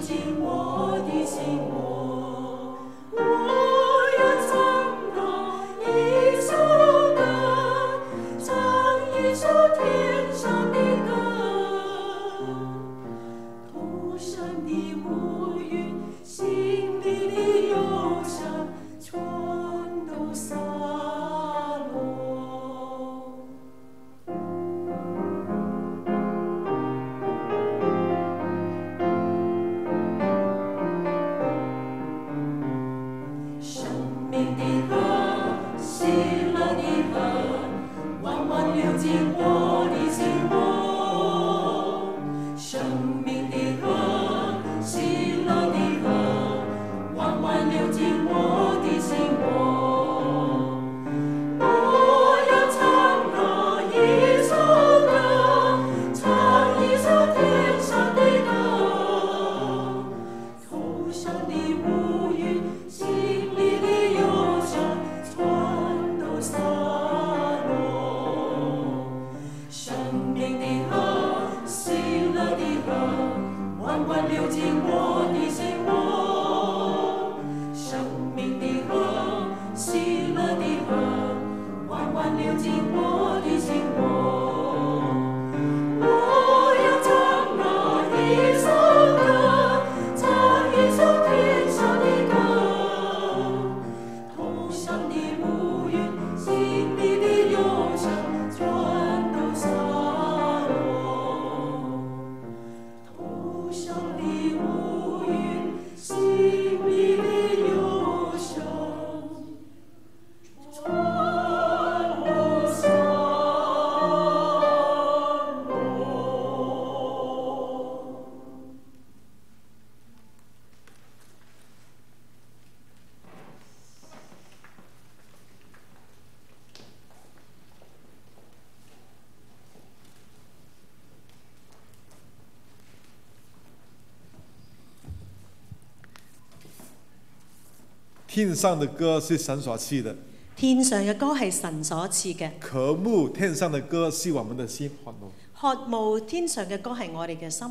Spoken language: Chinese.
紧握。生命的河，喜乐的河，缓缓流进我的心窝。生命的河，乐的河，流进我。天上的歌是神所赐的，天上的歌系神所赐嘅。渴慕天上的歌是我们的心，渴慕天上的歌系我哋嘅心。